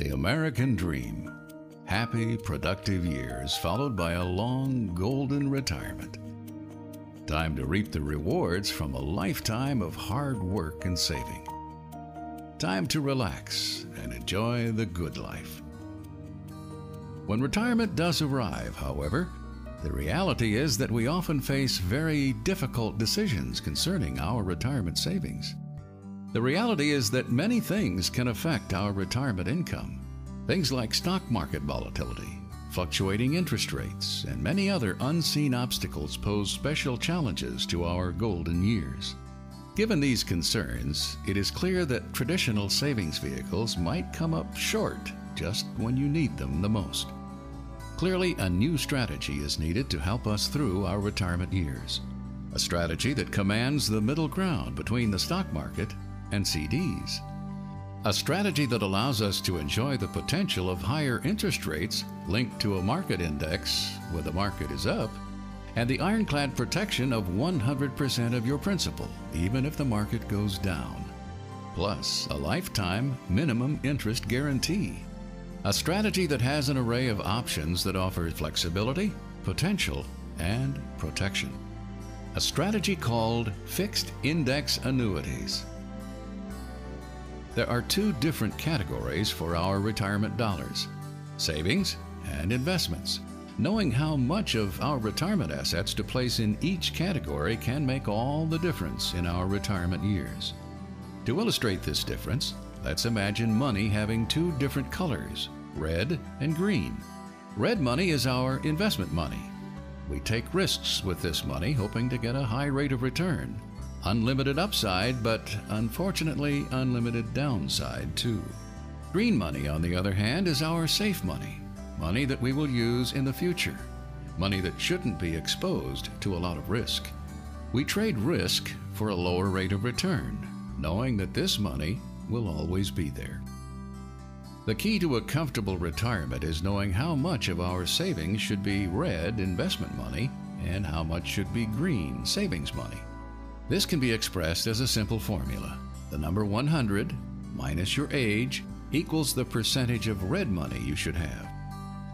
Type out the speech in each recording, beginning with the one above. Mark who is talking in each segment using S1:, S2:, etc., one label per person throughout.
S1: The American Dream. Happy, productive years followed by a long, golden retirement. Time to reap the rewards from a lifetime of hard work and saving. Time to relax and enjoy the good life. When retirement does arrive, however, the reality is that we often face very difficult decisions concerning our retirement savings. The reality is that many things can affect our retirement income. Things like stock market volatility, fluctuating interest rates, and many other unseen obstacles pose special challenges to our golden years. Given these concerns, it is clear that traditional savings vehicles might come up short just when you need them the most. Clearly, a new strategy is needed to help us through our retirement years. A strategy that commands the middle ground between the stock market and CDs. A strategy that allows us to enjoy the potential of higher interest rates linked to a market index when the market is up, and the ironclad protection of 100% of your principal, even if the market goes down. Plus, a lifetime minimum interest guarantee. A strategy that has an array of options that offer flexibility, potential, and protection. A strategy called fixed index annuities. There are two different categories for our retirement dollars savings and investments. Knowing how much of our retirement assets to place in each category can make all the difference in our retirement years. To illustrate this difference, let's imagine money having two different colors red and green. Red money is our investment money. We take risks with this money, hoping to get a high rate of return unlimited upside, but unfortunately unlimited downside too. Green money, on the other hand, is our safe money, money that we will use in the future, money that shouldn't be exposed to a lot of risk. We trade risk for a lower rate of return, knowing that this money will always be there. The key to a comfortable retirement is knowing how much of our savings should be red investment money and how much should be green savings money. This can be expressed as a simple formula. The number 100 minus your age equals the percentage of red money you should have.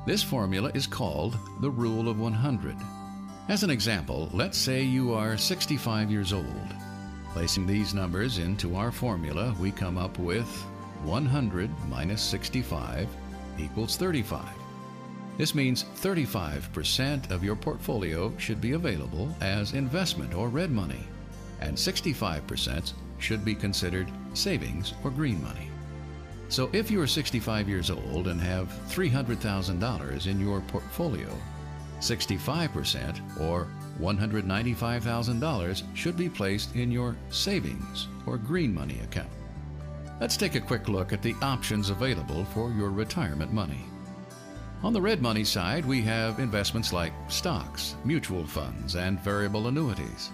S1: This formula is called the Rule of 100. As an example, let's say you are 65 years old. Placing these numbers into our formula, we come up with 100 minus 65 equals 35. This means 35% of your portfolio should be available as investment or red money and 65% should be considered savings or green money. So if you are 65 years old and have $300,000 in your portfolio, 65% or $195,000 should be placed in your savings or green money account. Let's take a quick look at the options available for your retirement money. On the red money side, we have investments like stocks, mutual funds, and variable annuities.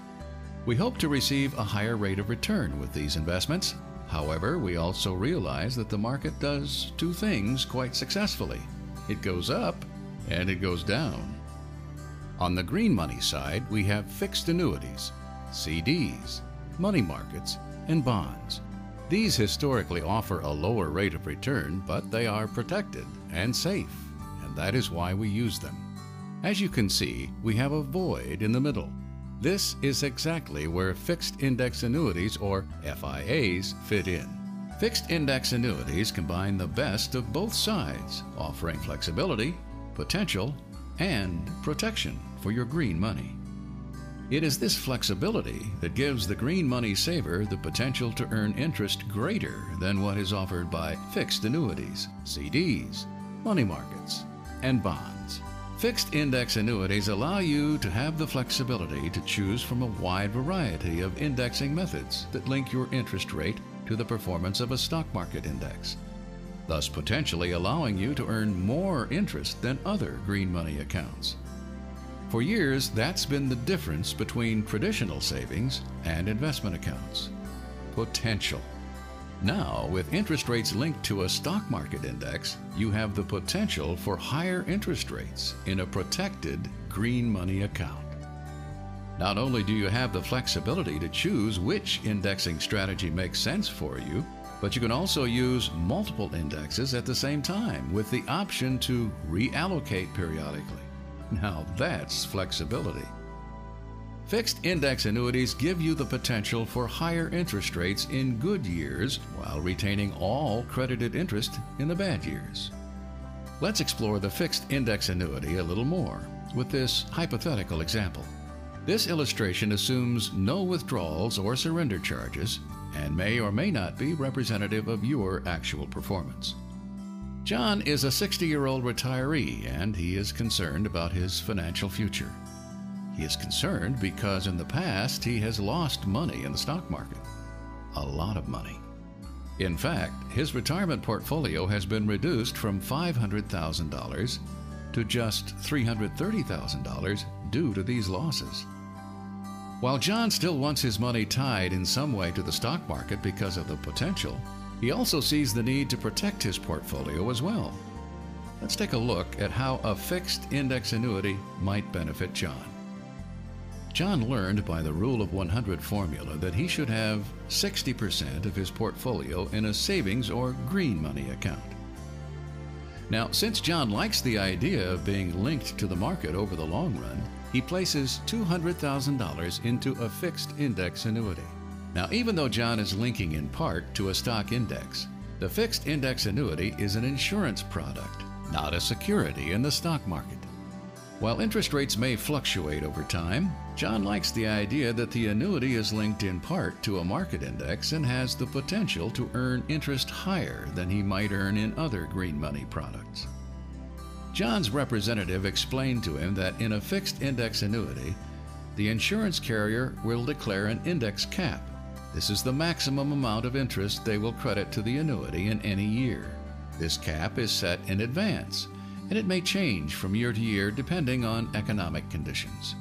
S1: We hope to receive a higher rate of return with these investments. However, we also realize that the market does two things quite successfully it goes up and it goes down. On the green money side, we have fixed annuities, CDs, money markets, and bonds. These historically offer a lower rate of return, but they are protected and safe, and that is why we use them. As you can see, we have a void in the middle. This is exactly where fixed index annuities, or FIAs, fit in. Fixed index annuities combine the best of both sides, offering flexibility, potential, and protection for your green money. It is this flexibility that gives the green money saver the potential to earn interest greater than what is offered by fixed annuities, CDs, money markets, and bonds. Fixed index annuities allow you to have the flexibility to choose from a wide variety of indexing methods that link your interest rate to the performance of a stock market index, thus potentially allowing you to earn more interest than other green money accounts. For years, that's been the difference between traditional savings and investment accounts. Potential. Now, with interest rates linked to a stock market index, you have the potential for higher interest rates in a protected green money account. Not only do you have the flexibility to choose which indexing strategy makes sense for you, But you can also use multiple indexes at the same time with the option to reallocate periodically. Now that's flexibility. Fixed index annuities give you the potential for higher interest rates in good years while retaining all credited interest in the bad years. Let's explore the fixed index annuity a little more with this hypothetical example. This illustration assumes no withdrawals or surrender charges and may or may not be representative of your actual performance. John is a 60 year old retiree and he is concerned about his financial future. He is concerned because in the past he has lost money in the stock market. A lot of money. In fact, his retirement portfolio has been reduced from $500,000 to just $330,000 due to these losses. While John still wants his money tied in some way to the stock market because of the potential, he also sees the need to protect his portfolio as well. Let's take a look at how a fixed index annuity might benefit John. John learned by the Rule of 100 formula that he should have 60% of his portfolio in a savings or green money account. Now, since John likes the idea of being linked to the market over the long run, he places $200,000 into a fixed index annuity. Now, even though John is linking in part to a stock index, the fixed index annuity is an insurance product, not a security in the stock market. While interest rates may fluctuate over time, John likes the idea that the annuity is linked in part to a market index and has the potential to earn interest higher than he might earn in other green money products. John's representative explained to him that in a fixed index annuity, the insurance carrier will declare an index cap. This is the maximum amount of interest they will credit to the annuity in any year. This cap is set in advance and it may change from year to year depending on economic conditions.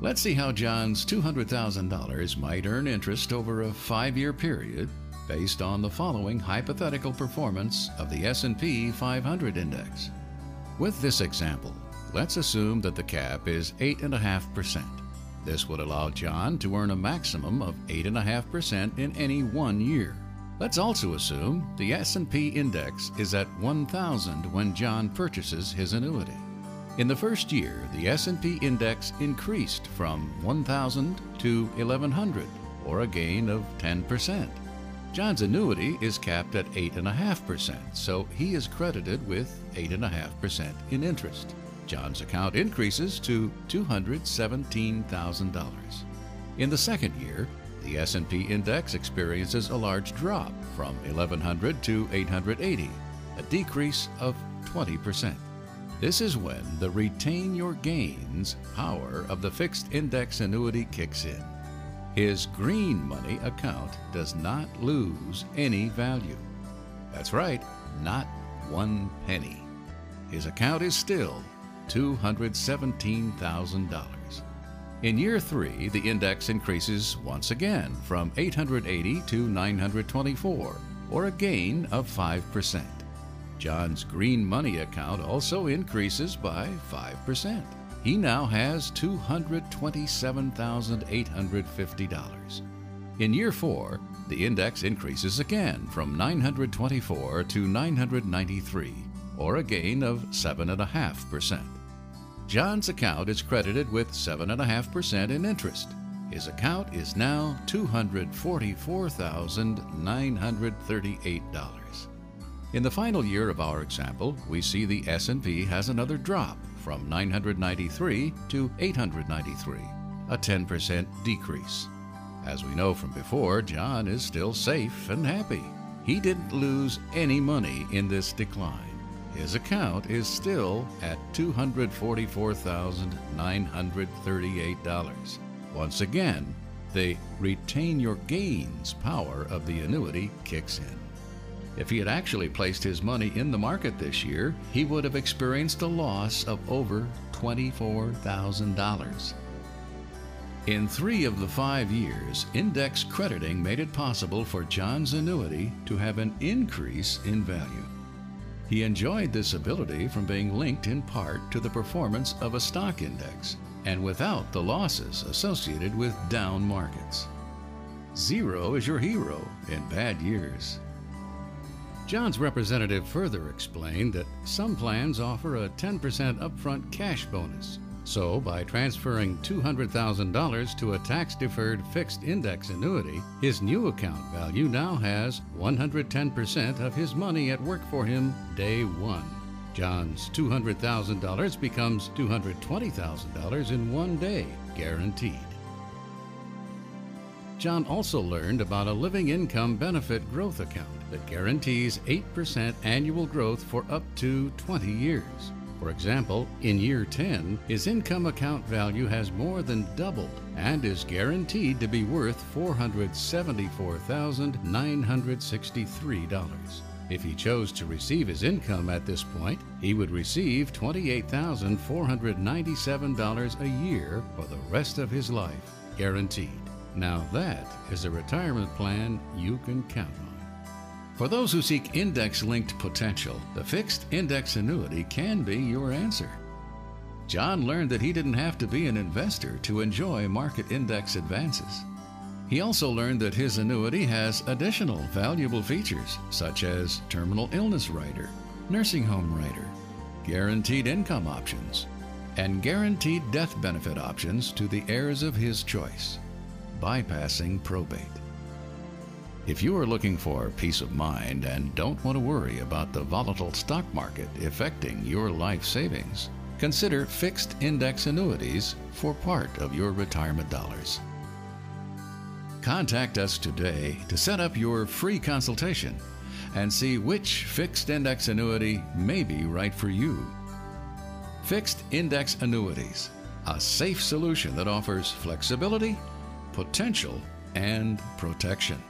S1: Let's see how John's $200,000 might earn interest over a 5-year period based on the following hypothetical performance of the S&P 500 index. With this example, let's assume that the cap is 8.5%. This would allow John to earn a maximum of 8.5% in any one year. Let's also assume the S&P index is at 1000 when John purchases his annuity. In the first year, the S&P index increased from 1000 to 1100 or a gain of 10%. John's annuity is capped at 8.5%, so he is credited with 8.5% in interest. John's account increases to $217,000. In the second year, the S&P index experiences a large drop from 1100 to 880, a decrease of 20%. This is when the retain your gains power of the fixed index annuity kicks in. His green money account does not lose any value. That's right, not one penny. His account is still $217,000. In year three, the index increases once again from 880 to 924, or a gain of 5%. John's green money account also increases by 5%. He now has $227,850. In year four, the index increases again from 924 to 993, or a gain of 7.5%. John's account is credited with 7.5% in interest. His account is now $244,938. In the final year of our example, we see the S&P has another drop from 993 to 893, a 10% decrease. As we know from before, John is still safe and happy. He didn't lose any money in this decline. His account is still at $244,938. Once again, the retain your gains power of the annuity kicks in. If he had actually placed his money in the market this year, he would have experienced a loss of over $24,000. In three of the five years, index crediting made it possible for John's annuity to have an increase in value. He enjoyed this ability from being linked in part to the performance of a stock index and without the losses associated with down markets. Zero is your hero in bad years. John's representative further explained that some plans offer a 10% upfront cash bonus. So, by transferring $200,000 to a tax deferred fixed index annuity, his new account value now has 110% of his money at work for him day one. John's $200,000 becomes $220,000 in one day, guaranteed. John also learned about a living income benefit growth account that guarantees 8% annual growth for up to 20 years. For example, in year 10, his income account value has more than doubled and is guaranteed to be worth $474,963. If he chose to receive his income at this point, he would receive $28,497 a year for the rest of his life, guaranteed. Now that is a retirement plan you can count on. For those who seek index linked potential, the fixed index annuity can be your answer. John learned that he didn't have to be an investor to enjoy market index advances. He also learned that his annuity has additional valuable features such as terminal illness rider, nursing home rider, guaranteed income options, and guaranteed death benefit options to the heirs of his choice bypassing probate. If you are looking for peace of mind and don't want to worry about the volatile stock market affecting your life savings, consider fixed index annuities for part of your retirement dollars. Contact us today to set up your free consultation and see which fixed index annuity may be right for you. Fixed index annuities, a safe solution that offers flexibility potential, and protection.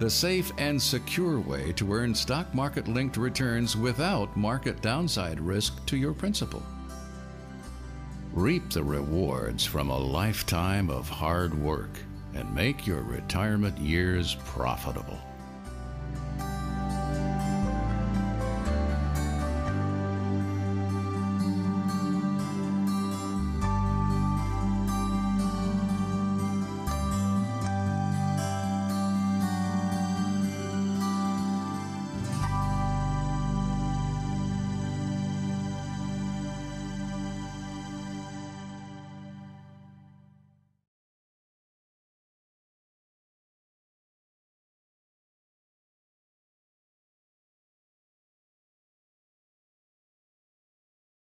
S1: The safe and secure way to earn stock market linked returns without market downside risk to your principal. Reap the rewards from a lifetime of hard work and make your retirement years profitable.